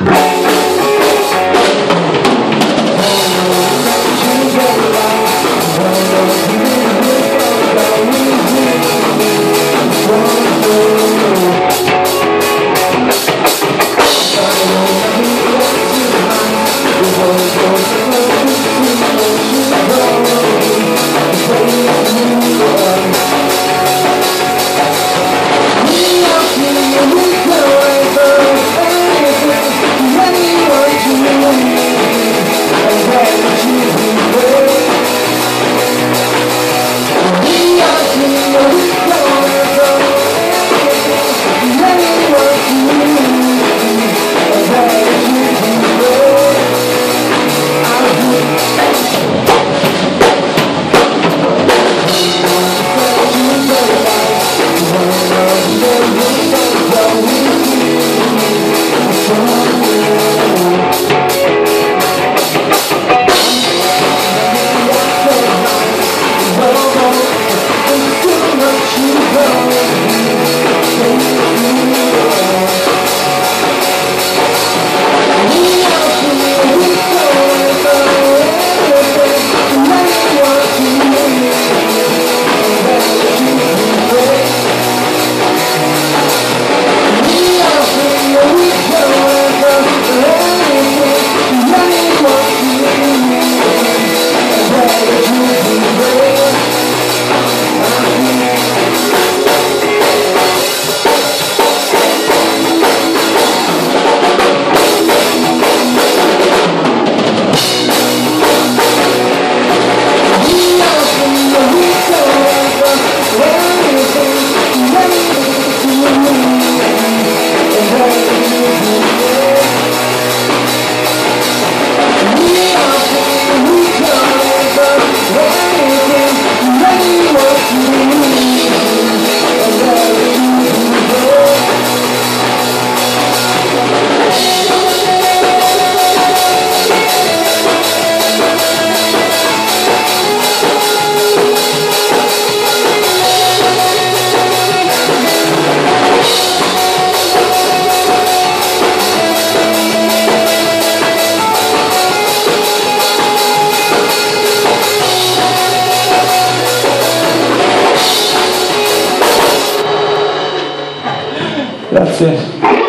Yeah. Grazie.